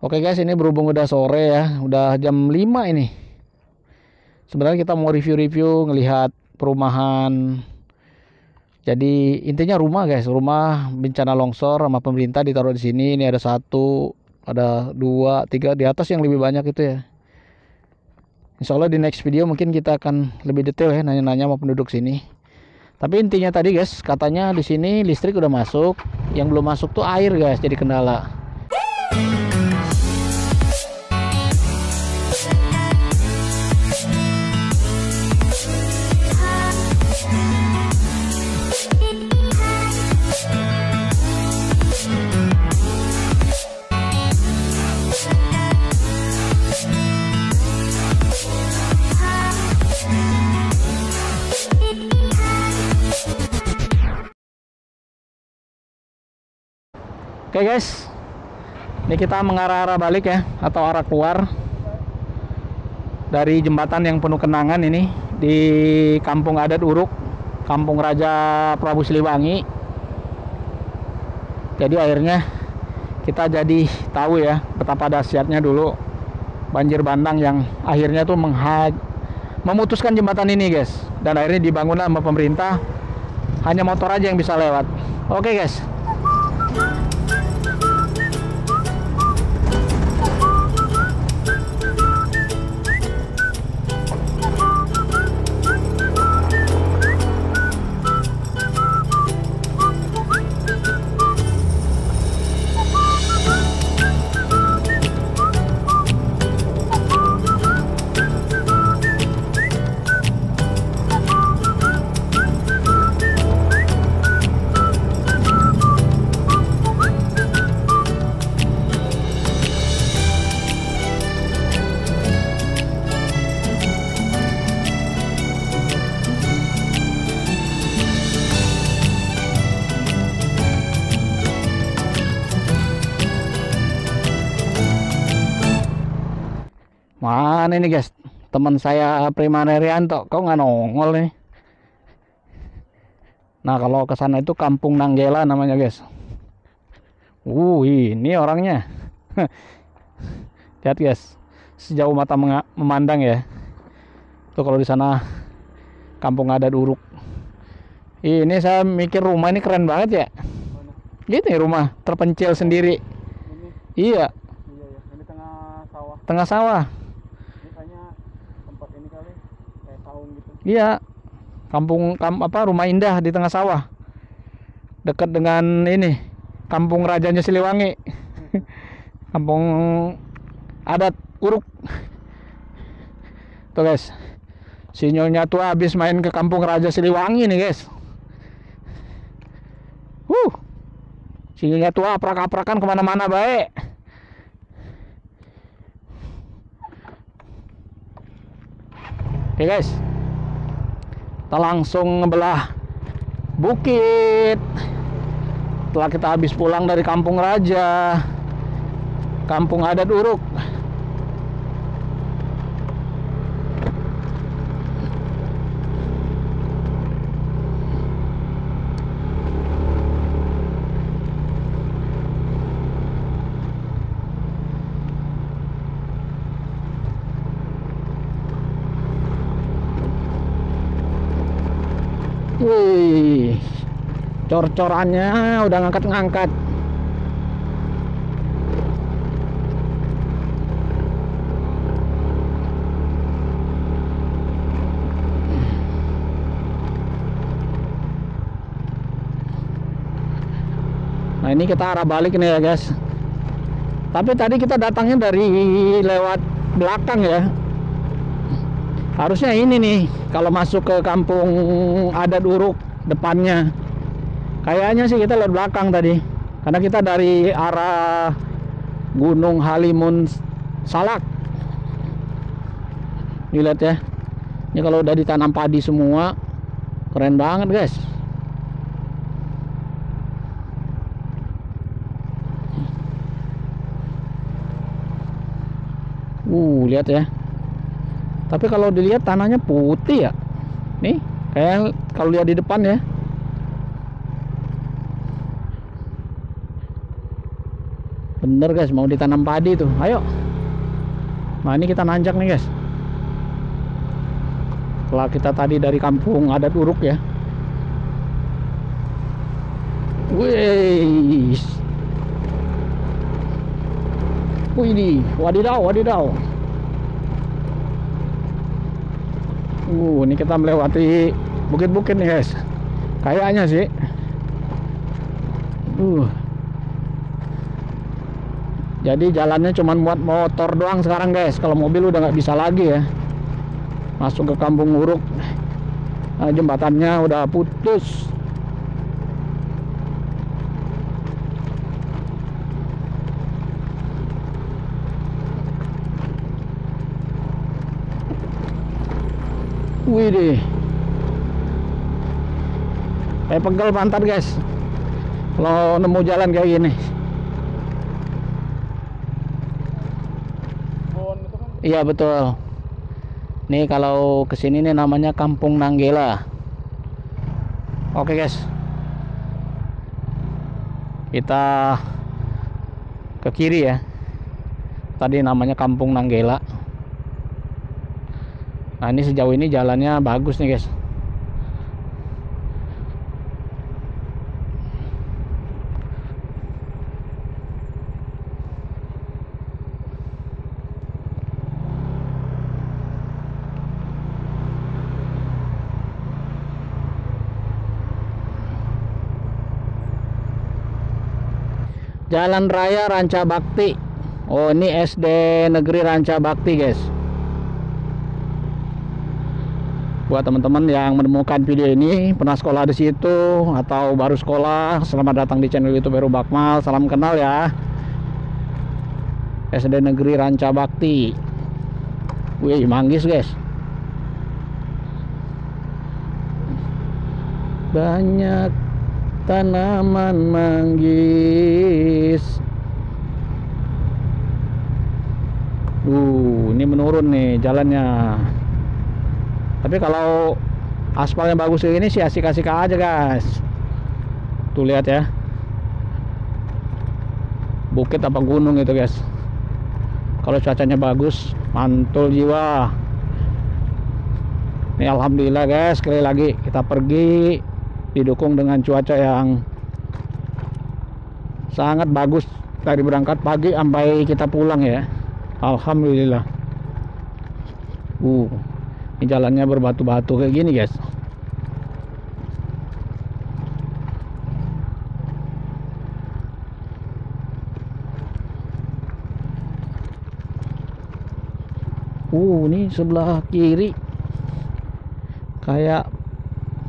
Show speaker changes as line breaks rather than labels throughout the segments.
Oke guys, ini berhubung udah sore ya, udah jam 5 ini. Sebenarnya kita mau review-review ngelihat perumahan. Jadi intinya rumah guys, rumah bencana longsor sama pemerintah ditaruh di sini. Ini ada satu, ada dua, tiga di atas yang lebih banyak itu ya. Insya Allah di next video mungkin kita akan lebih detail ya nanya-nanya sama penduduk sini. Tapi intinya tadi guys, katanya di sini listrik udah masuk, yang belum masuk tuh air guys, jadi kendala. Oke guys, ini kita mengarah-arah balik ya, atau arah keluar dari jembatan yang penuh kenangan ini di Kampung Adat Uruk, Kampung Raja Prabu Siliwangi. Jadi akhirnya kita jadi tahu ya betapa dahsyatnya dulu banjir bandang yang akhirnya tuh menghaj memutuskan jembatan ini guys, dan akhirnya dibangunlah sama pemerintah. Hanya motor aja yang bisa lewat. Oke guys. Mana ini guys? Teman saya Primana Rianto, kok nggak nongol nih? Nah kalau ke sana itu Kampung Nanggela namanya guys. Uh ini orangnya. Lihat guys, sejauh mata memandang ya. Tuh kalau di sana Kampung Adat Uruk. Ini saya mikir rumah ini keren banget ya. Gitu ya rumah terpencil sendiri. Iya.
Iya ya, ini tengah sawah.
Tengah sawah.
Ini kayaknya tempat ini kali kayak tahun gitu.
Iya. Kampung kam, apa rumah indah di tengah sawah. Dekat dengan ini Kampung Rajanya Siliwangi. Kampung adat Uruk. Tuh guys. Sinyalnya tuh habis main ke Kampung Raja Siliwangi nih guys. Huh. Sinyalnya tuh aprak-aprakan ke mana-mana baik. Oke guys. Kita langsung ngebelah bukit. Setelah kita habis pulang dari Kampung Raja, Kampung Adat Uruk. Wih, cor-corannya udah ngangkat-ngangkat. Nah ini kita arah balik nih ya guys. Tapi tadi kita datangnya dari lewat belakang ya. Harusnya ini nih kalau masuk ke kampung adat Uruk depannya. Kayaknya sih kita lewat belakang tadi. Karena kita dari arah Gunung Halimun Salak. Dilihat ya. Ini kalau udah ditanam padi semua keren banget, guys. Uh, lihat ya. Tapi kalau dilihat tanahnya putih ya. Nih, kayak kalau lihat di depan ya. Bener guys mau ditanam padi tuh ayo nah ini kita nanjak nih guys setelah kita tadi dari kampung adat uruk ya Wih. Wih, wadidaw, wadidaw. Uh, ini kita melewati bukit-bukit nih guys. Kayaknya sih. Uh. Jadi jalannya cuma buat motor doang sekarang guys. Kalau mobil udah nggak bisa lagi ya. Masuk ke Kampung Uruk. Nah, jembatannya udah putus. Wih deh. Kayak pegel pantat guys. Kalau nemu jalan kayak gini.
Bon itu kan
Iya betul. Nih kalau ke sini nih namanya Kampung Nanggela. Oke guys. Kita ke kiri ya. Tadi namanya Kampung Nanggela. Nah ini sejauh ini jalannya bagus nih guys. Jalan Raya Ranca Bakti. Oh, ini SD Negeri Ranca Bakti, guys. Buat teman-teman yang menemukan video ini, pernah sekolah di situ atau baru sekolah, selamat datang di channel YouTube Heru Bakmal. Salam kenal ya. SD Negeri Ranca Bakti. Wih, manggis, guys. Banyak tanaman manggis. Uh, ini menurun nih jalannya. Tapi kalau aspalnya bagus kayak gini sih asik-asik aja, guys. Tuh lihat ya. Bukit apa gunung itu, guys. Kalau cuacanya bagus, mantul jiwa. Ini alhamdulillah, guys, sekali lagi kita pergi didukung dengan cuaca yang sangat bagus. Dari berangkat pagi sampai kita pulang ya. Alhamdulillah. Uh ini jalannya berbatu-batu kayak gini guys. Uh ini sebelah kiri. Kayak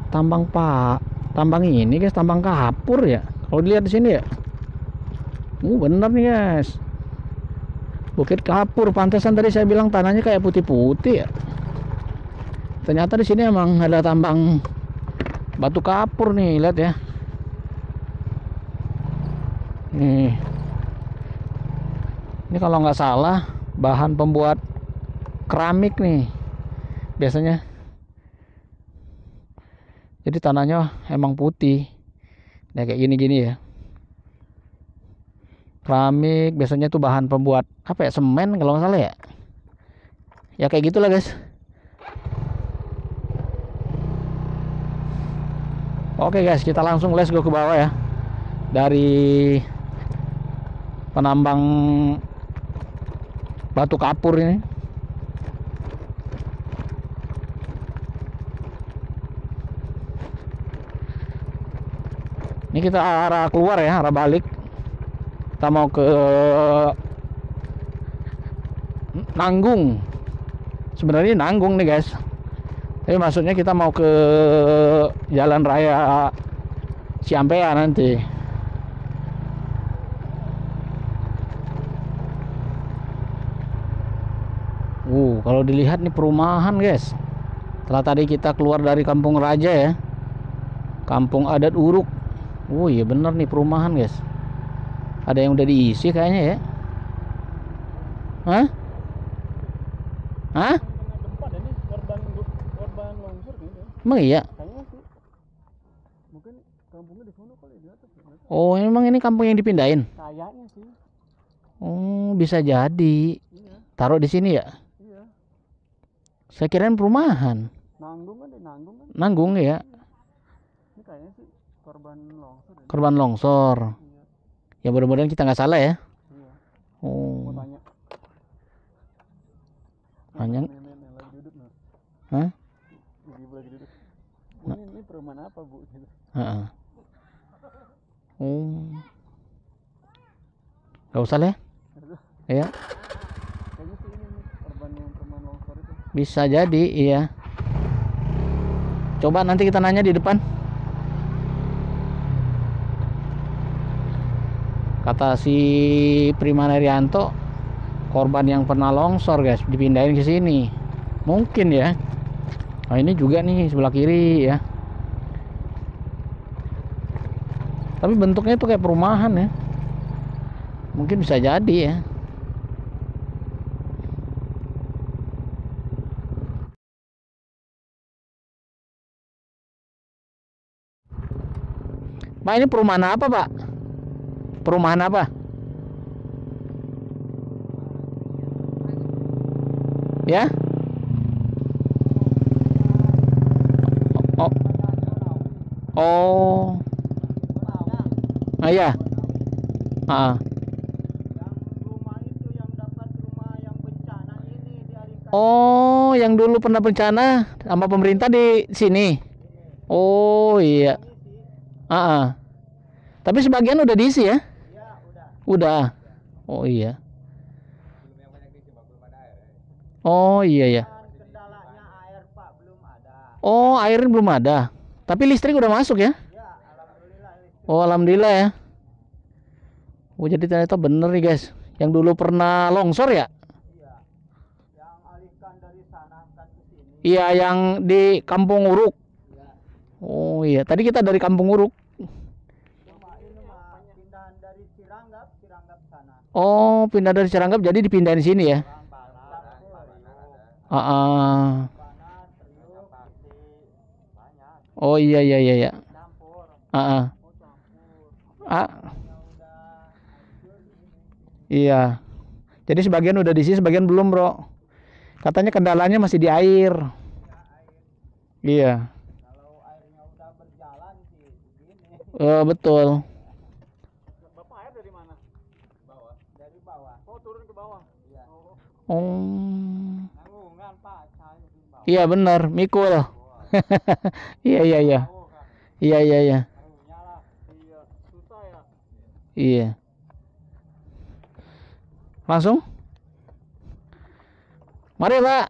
tambang pak tambang ini guys tambang kapur ya. Kalau dilihat di sini ya. Uh bener nih guys. Bukit kapur pantesan tadi saya bilang tanahnya kayak putih-putih ya. Ternyata di sini emang ada tambang batu kapur nih lihat ya. Nih. Ini kalau nggak salah bahan pembuat keramik nih biasanya jadi tanahnya emang putih. Nah kayak gini-gini ya. Keramik biasanya tuh bahan pembuat apa ya semen kalau nggak salah ya? Ya kayak gitulah guys. Oke guys kita langsung let's go ke bawah ya. Dari penambang batu kapur ini kita arah keluar ya arah balik. Kita mau ke Nanggung. Sebenarnya Nanggung nih guys. Tapi maksudnya kita mau ke jalan raya Ciampea nanti. Uh kalau dilihat nih perumahan guys. Setelah tadi kita keluar dari kampung raja ya. Kampung adat uruk Oh iya bener nih perumahan guys Ada yang udah diisi kayaknya ya Hah? Hah? Emang iya?
Kayaknya sih. Mungkin kampungnya di sana kali di atas. ya.
Oh emang ini kampung yang dipindahin?
Kayaknya sih.
Oh, bisa jadi.
Iya,
Taruh di sini ya?
iya.
Saya kirain perumahan.
Nanggung kan nanggung kan.
Nanggung ya,
korban longsor ya.
korban longsor.
Iya,
Ya mudah-mudahan kita nggak salah ya.
iya.
Oh,
nah.
Hah?
Bu, ini, perumahan apa bu?
Heeh. Oh, nggak usah lah. Ya,
itu.
bisa jadi, iya. Coba nanti kita nanya di depan. Kata si Primana Rianto, korban yang pernah longsor guys, dipindahin ke sini. Mungkin ya. Nah ini juga nih sebelah kiri ya. Tapi bentuknya tuh kayak perumahan ya. Mungkin bisa jadi ya. Pak ini perumahan apa Pak? Perumahan apa? Ya? Oh. Oh. Ah iya. Ah. Oh, yang dulu pernah bencana sama pemerintah di sini. Oh iya. Ah, ah. Tapi sebagian udah diisi ya? Udah. Oh iya. Oh iya ya. Oh air belum ada. Tapi listrik udah masuk ya? Oh alhamdulillah ya. Oh jadi ternyata bener nih guys. Yang dulu pernah longsor ya? Iya yang di Kampung Uruk. Oh iya. Tadi kita dari Kampung Uruk. Oh pindah dari Ciranggap jadi dipindahin sini ya? Ah, ah. Oh iya iya iya iya. Ah, ah. Ah. Iya. Jadi sebagian udah diisi, sebagian belum, Bro. Katanya kendalanya masih di air. Iya. Eh, betul.
Bapak air dari mana? Bawah. Dari bawah. Oh turun ke bawah. Iya. Oh.
Iya benar, mikul. iya iya iya. Iya iya iya.
Iya. Ya.
Iya. Langsung? Mari, Pak.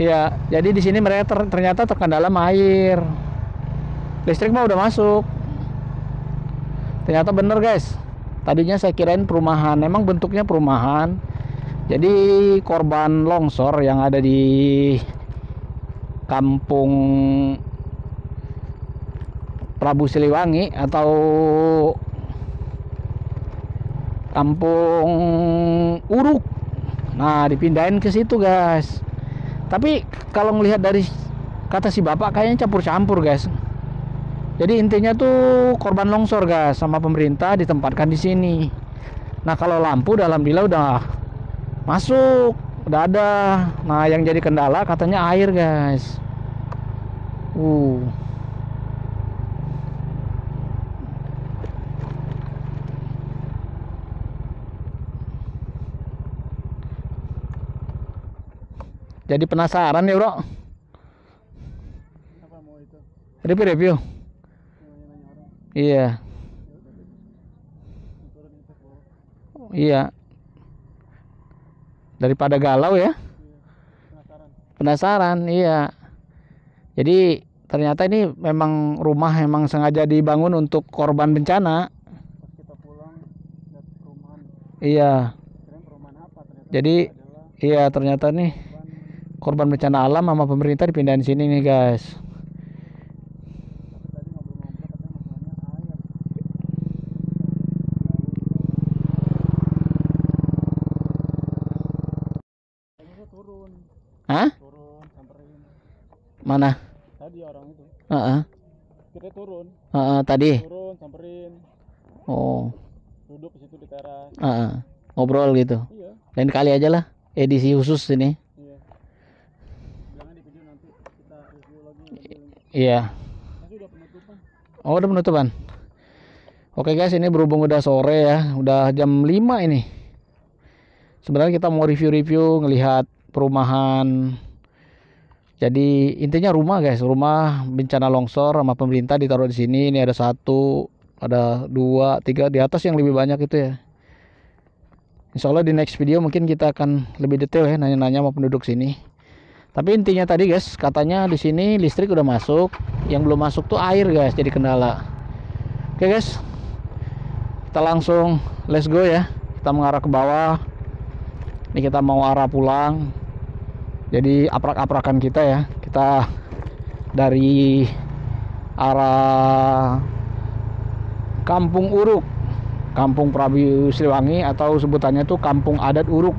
Iya, jadi di sini mereka ter- ternyata terkendala air. Listrik mah udah masuk. Ternyata bener guys. Tadinya saya kirain perumahan, emang bentuknya perumahan. Jadi korban longsor yang ada di kampung Prabu Siliwangi atau kampung Uruk. Nah, dipindahin ke situ, guys. Tapi kalau melihat dari kata si bapak kayaknya campur-campur guys. Jadi intinya tuh korban longsor guys sama pemerintah ditempatkan di sini. Nah kalau lampu udah alhamdulillah udah masuk, udah ada. Nah yang jadi kendala katanya air guys. Uh. Jadi penasaran ya bro. Review-review. Iya, iya. Daripada galau ya.
Penasaran.
Iya. Jadi ternyata ini memang rumah memang sengaja dibangun untuk korban bencana.
Pas kita pulang lihat perumahan.
Iya.
Perumahan apa?
Jadi iya ternyata nih
korban
bencana alam sama pemerintah dipindahin sini nih guys.
tadi ngobrol-ngobrol katanya masalahnya air. Kayaknya saya turun,
Hah?
turun samperin.
Mana? Heeh.
kita turun
Heeh, tadi.
turun samperin
Oh.
duduk di situ di teras
Heeh. Ngobrol gitu.
iya
Lain kali aja lah edisi khusus ini.
iya jangan nanti kita review lagi mobil
Iya.
nanti udah penutupan
Oh, udah penutupan. Oke guys, ini berhubung udah sore ya, udah jam 5 ini. Sebenarnya kita mau review-review ngelihat perumahan. Jadi intinya rumah guys, rumah bencana longsor sama pemerintah ditaruh di sini. Ini ada satu, ada dua, tiga di atas yang lebih banyak itu ya. Insya Allah di next video mungkin kita akan lebih detail ya nanya-nanya sama penduduk sini. Tapi intinya tadi guys, katanya di sini listrik udah masuk, yang belum masuk tuh air guys, jadi kendala. Oke guys, kita langsung let's go ya. Kita mengarah ke bawah. Ini kita mau arah pulang. Jadi aprak-aprakan kita ya. Kita dari arah Kampung Uruk, Kampung Prabu Siliwangi atau sebutannya tuh Kampung Adat Uruk.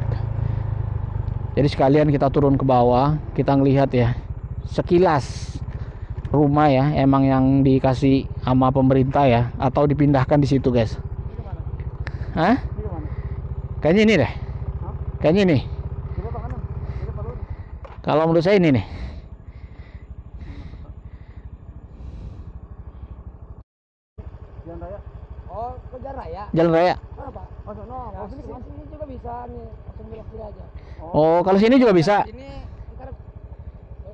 Jadi sekalian kita turun ke bawah, kita ngelihat ya sekilas rumah ya, emang yang dikasih sama pemerintah ya, atau dipindahkan di situ guys. Hah? Kayaknya ini deh.
Hah?
Kayaknya ini.
kita apa kanan kita apa lurus
Kalau menurut saya ini nih.
jalan raya
Oh, ke jalan raya.
Jalan raya.
Mana, Pak?
oh sono
Ya,
oh, sini
juga bisa nih, langsung belok kiri aja.
Oh, kalau sini juga bisa.
Ini ntar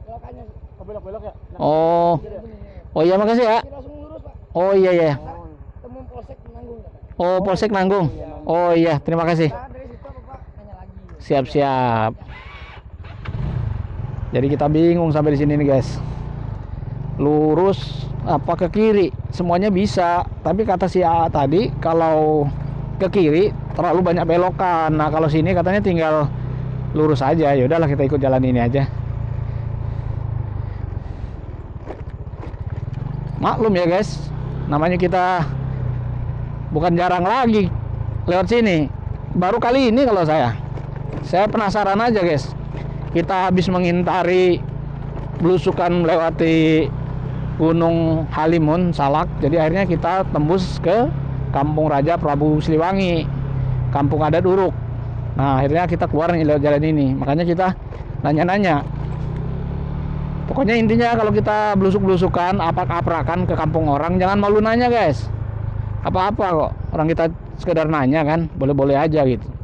belokannya
oh ya Nah,
Oh.
ya?
sini.
Oh iya makasih ya.
Kiri langsung lurus, Pak.
Oh iya iya.
oh
Temu Polsek Nanggung kata.
Oh, Polsek Nanggung. Oh iya, terima kasih. Siap-siap. Jadi kita bingung sampai di sini nih, guys. Lurus apa ke kiri? Semuanya bisa, tapi kata si A tadi kalau ke kiri terlalu banyak belokan. Nah, kalau sini katanya tinggal lurus aja. Ya udahlah kita ikut jalan ini aja. Maklum ya, guys. Namanya kita bukan jarang lagi lewat sini. Baru kali ini kalau saya. Saya penasaran aja, guys. Kita habis mengintari belusukan melewati Gunung Halimun, Salak. Jadi akhirnya kita tembus ke Kampung Raja Prabu Siliwangi, Kampung Adat Uruk. Nah, akhirnya kita keluar nih lewat jalan ini. Makanya kita nanya-nanya. Pokoknya intinya kalau kita belusuk-belusukan, aprak-aprakan ke kampung orang, jangan malu nanya, guys. Apa-apa kok. Orang kita sekedar nanya kan, boleh-boleh aja gitu.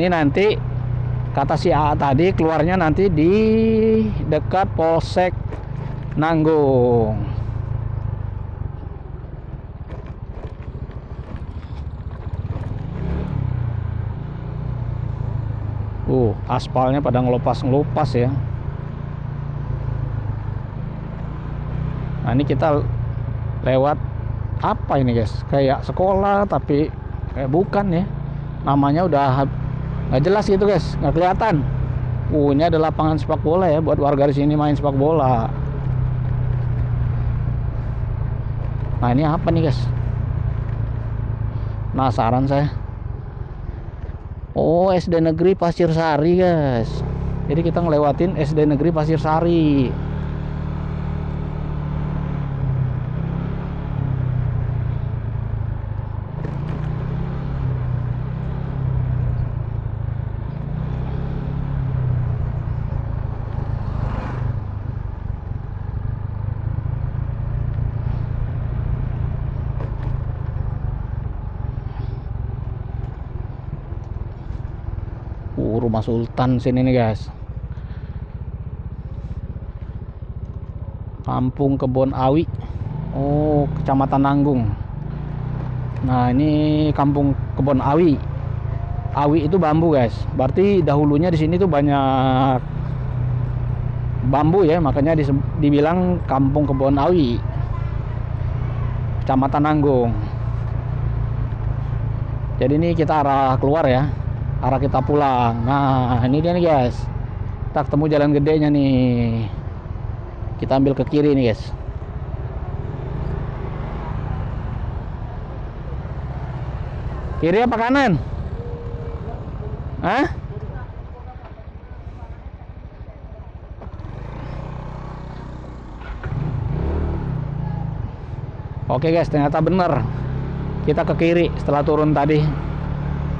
Ini nanti kata si A tadi keluarnya nanti di dekat Polsek Nanggung. Uh, aspalnya pada ngelupas-ngelupas ya. Nah, ini kita lewat apa ini, guys? Kayak sekolah tapi kayak bukan ya. Namanya udah nggak jelas gitu, guys. Nggak kelihatan. Uh, ini ada lapangan sepak bola ya buat warga di sini main sepak bola. Nah, ini apa nih, guys? Penasaran saya. Oh, SD Negeri Pasir Sari, guys. Jadi kita ngelewatin SD Negeri Pasir Sari. Uh, rumah Sultan sini nih guys. Kampung Kebon Awi. Oh, Kecamatan Nanggung. Nah, ini Kampung Kebon Awi. Awi itu bambu, guys. Berarti dahulunya di sini tuh banyak bambu ya, makanya dibilang Kampung Kebon Awi. Kecamatan Nanggung. Jadi ini kita arah keluar ya, arah kita pulang. Nah ini dia nih guys, kita ketemu jalan gedenya nih. Kita ambil ke kiri nih guys. Kiri apa kanan? Hah? Oke guys, ternyata benar. Kita ke kiri setelah turun tadi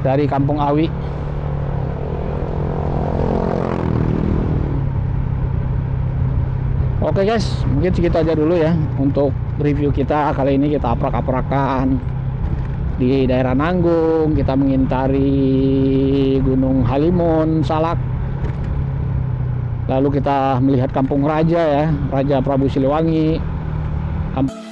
dari Kampung Awi. Oke guys, mungkin segitu aja dulu ya untuk review kita kali ini kita aprak-aprakan di daerah Nanggung, kita mengintari Gunung Halimun, Salak. Lalu kita melihat Kampung Raja ya, Raja Prabu Siliwangi. Kamp-